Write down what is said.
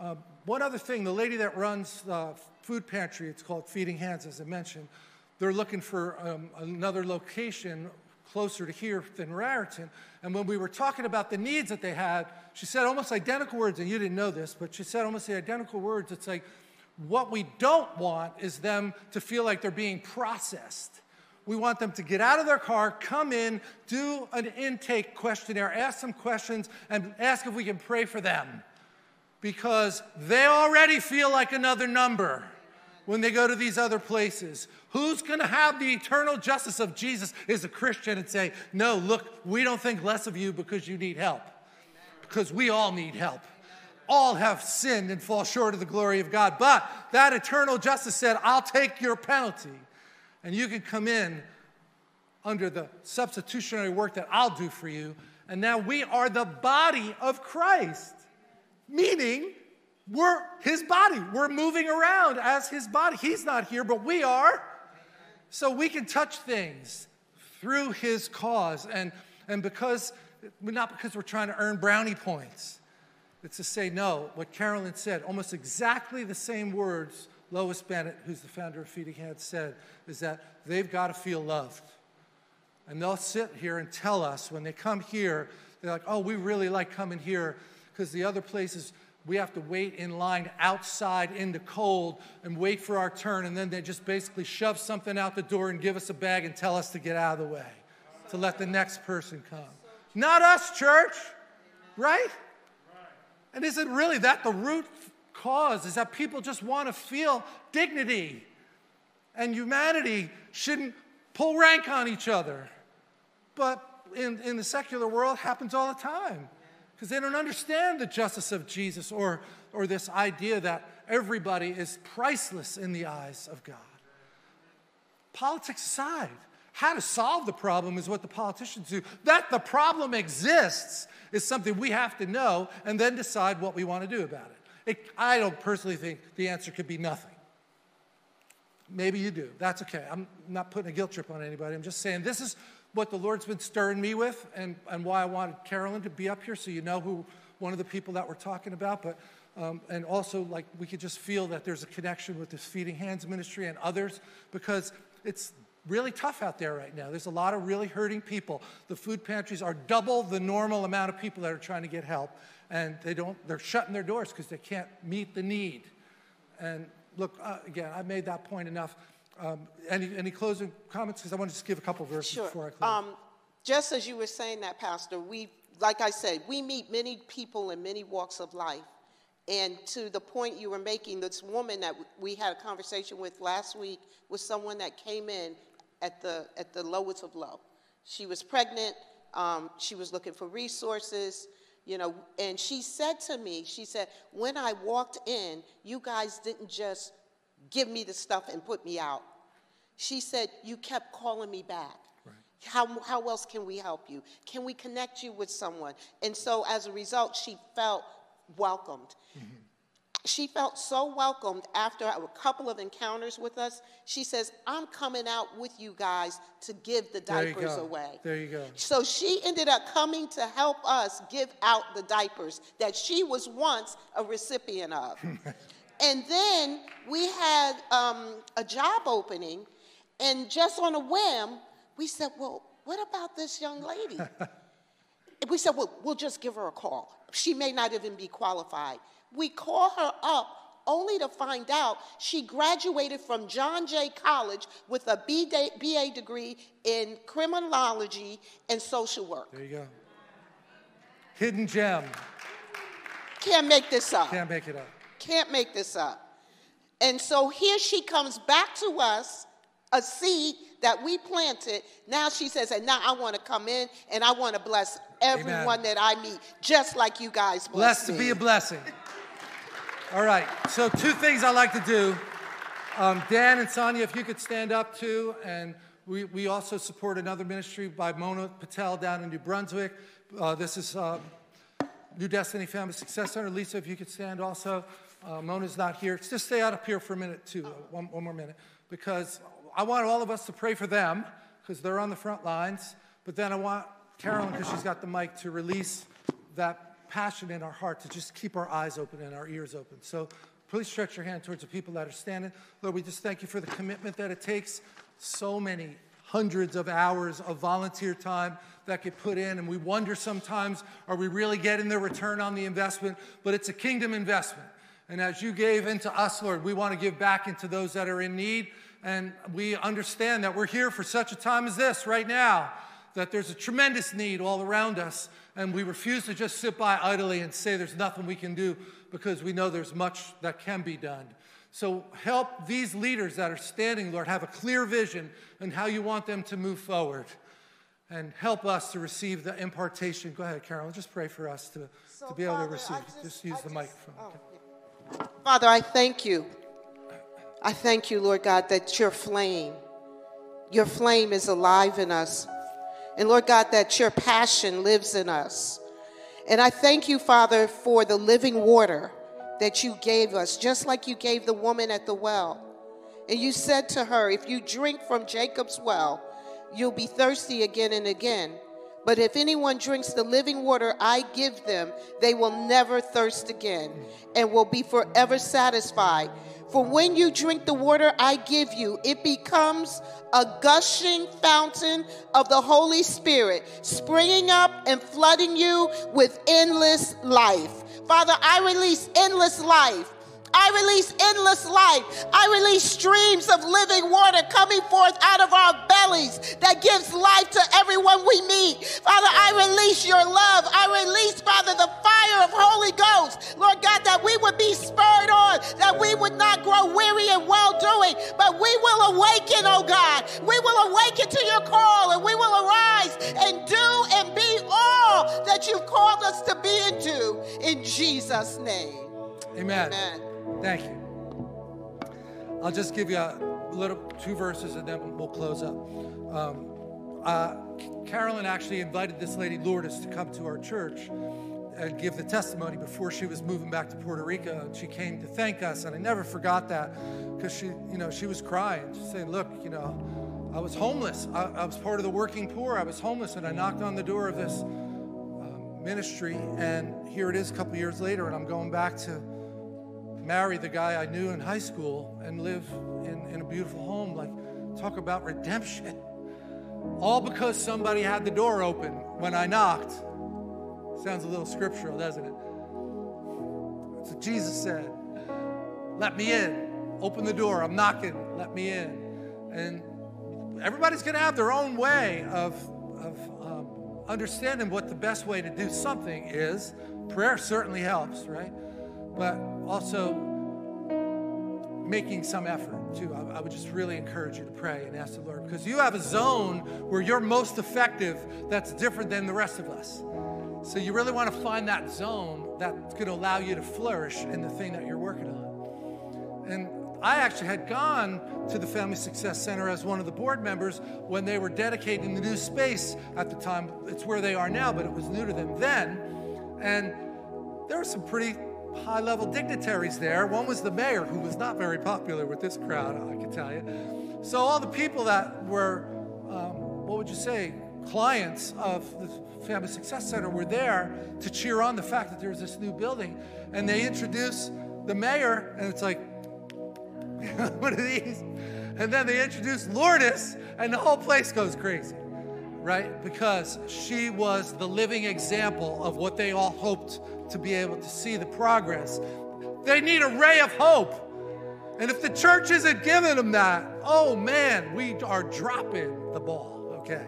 Uh, one other thing, the lady that runs the food pantry, it's called Feeding Hands, as I mentioned, they're looking for um, another location closer to here than Raritan. And when we were talking about the needs that they had, she said almost identical words, and you didn't know this, but she said almost the identical words. It's like, what we don't want is them to feel like they're being processed. We want them to get out of their car, come in, do an intake questionnaire, ask some questions, and ask if we can pray for them. Because they already feel like another number when they go to these other places. Who's going to have the eternal justice of Jesus is a Christian and say, No, look, we don't think less of you because you need help. Because we all need help. All have sinned and fall short of the glory of God. But that eternal justice said, I'll take your penalty. And you can come in under the substitutionary work that I'll do for you. And now we are the body of Christ, meaning we're his body. We're moving around as his body. He's not here, but we are. So we can touch things through his cause. And, and because, not because we're trying to earn brownie points, it's to say, no, what Carolyn said, almost exactly the same words Lois Bennett, who's the founder of Feeding Hands, said, is that they've got to feel loved. And they'll sit here and tell us when they come here, they're like, oh, we really like coming here because the other places we have to wait in line outside in the cold and wait for our turn, and then they just basically shove something out the door and give us a bag and tell us to get out of the way, to let the next person come. Not us, church, right? And isn't really that the root cause? Is that people just want to feel dignity, and humanity shouldn't pull rank on each other. But in, in the secular world, happens all the time because they don't understand the justice of Jesus or, or this idea that everybody is priceless in the eyes of God. Politics aside, how to solve the problem is what the politicians do. That the problem exists is something we have to know and then decide what we want to do about it. it I don't personally think the answer could be nothing. Maybe you do. That's okay. I'm not putting a guilt trip on anybody. I'm just saying this is what the Lord's been stirring me with and, and why I wanted Carolyn to be up here so you know who one of the people that we're talking about. But um, and also like we could just feel that there's a connection with this Feeding Hands ministry and others because it's really tough out there right now. There's a lot of really hurting people. The food pantries are double the normal amount of people that are trying to get help, and they don't. They're shutting their doors because they can't meet the need. And look, uh, again, I made that point enough. Um, any, any closing comments? Because I want to just give a couple verses sure. before I close. Um, just as you were saying that, Pastor, we, like I said, we meet many people in many walks of life. And to the point you were making, this woman that we had a conversation with last week was someone that came in at the, at the lowest of low. She was pregnant, um, she was looking for resources, you know, and she said to me, she said, when I walked in, you guys didn't just give me the stuff and put me out. She said, You kept calling me back. Right. How, how else can we help you? Can we connect you with someone? And so as a result, she felt welcomed. Mm-hmm. She felt so welcomed after a couple of encounters with us. She says, I'm coming out with you guys to give the diapers there away. There you go. So she ended up coming to help us give out the diapers that she was once a recipient of. And then we had um, a job opening, and just on a whim, we said, Well, what about this young lady? we said, Well, we'll just give her a call. She may not even be qualified. We call her up only to find out she graduated from John Jay College with a BA degree in criminology and social work. There you go. Hidden gem. Can't make this up. Can't make it up. Can't make this up. And so here she comes back to us, a seed that we planted. Now she says, and now I want to come in and I want to bless everyone Amen. that I meet, just like you guys bless me. Blessed to be a blessing. All right, so two things I like to do. Um, Dan and Sonia, if you could stand up too, and we, we also support another ministry by Mona Patel down in New Brunswick. Uh, this is uh, New Destiny Family Success Center. Lisa, if you could stand also. Uh, Mona's not here. Just stay out up here for a minute, too, uh, one, one more minute, because I want all of us to pray for them, because they're on the front lines. But then I want Carolyn, because she's got the mic, to release that passion in our heart to just keep our eyes open and our ears open. So please stretch your hand towards the people that are standing. Lord, we just thank you for the commitment that it takes. So many hundreds of hours of volunteer time that get put in, and we wonder sometimes, are we really getting the return on the investment? But it's a kingdom investment. And as you gave into us, Lord, we want to give back into those that are in need. And we understand that we're here for such a time as this right now, that there's a tremendous need all around us. And we refuse to just sit by idly and say there's nothing we can do because we know there's much that can be done. So help these leaders that are standing, Lord, have a clear vision and how you want them to move forward. And help us to receive the impartation. Go ahead, Carol. Just pray for us to, So, to be able to receive. Just, just- use I the just- microphone. oh, okay. yeah. Father, I thank you. I thank you, Lord God, that your flame, your flame is alive in us. And Lord God, that your passion lives in us. And I thank you, Father, for the living water that you gave us, just like you gave the woman at the well. And you said to her, If you drink from Jacob's well, you'll be thirsty again and again. But if anyone drinks the living water I give them, they will never thirst again and will be forever satisfied. For when you drink the water I give you, it becomes a gushing fountain of the Holy Spirit, springing up and flooding you with endless life. Father, I release endless life. I release endless life. I release streams of living water coming forth out of our bellies that gives life to everyone we meet. Father, I release your love. I release, Father, the fire of Holy Ghost. Lord God, that we would be spurred on, that we would not grow weary in well doing, but we will awaken, oh God. We will awaken to your call and we will arise and do and be all that you've called us to be and do in Jesus' name. Amen. Amen. Thank you. I'll just give you a little two verses and then we'll close up. Um, uh, Carolyn actually invited this lady Lourdes to come to our church and give the testimony before she was moving back to Puerto Rico, and she came to thank us. And I never forgot that because she, you know, she was crying, She's saying, "Look, you know, I was homeless. I, I was part of the working poor. I was homeless, and I knocked on the door of this um, ministry, and here it is a couple years later, and I'm going back to." Marry the guy I knew in high school and live in, in a beautiful home. Like, talk about redemption. All because somebody had the door open when I knocked. Sounds a little scriptural, doesn't it? What Jesus said. Let me in. Open the door. I'm knocking. Let me in. And everybody's going to have their own way of, of um, understanding what the best way to do something is. Prayer certainly helps, right? But also making some effort too. I, I would just really encourage you to pray and ask the Lord because you have a zone where you're most effective that's different than the rest of us. So you really want to find that zone that's going to allow you to flourish in the thing that you're working on. And I actually had gone to the Family Success Center as one of the board members when they were dedicating the new space at the time. It's where they are now, but it was new to them then. And there were some pretty high level dignitaries there. One was the mayor, who was not very popular with this crowd, I can tell you. So, all the people that were, um, what would you say, clients of the Family Success Center were there to cheer on the fact that there was this new building. And they introduce the mayor, and it's like, what are these? And then they introduce Lourdes, and the whole place goes crazy, right? Because she was the living example of what they all hoped to be able to see the progress. They need a ray of hope. And if the church isn't giving them that, oh man, we are dropping the ball, okay?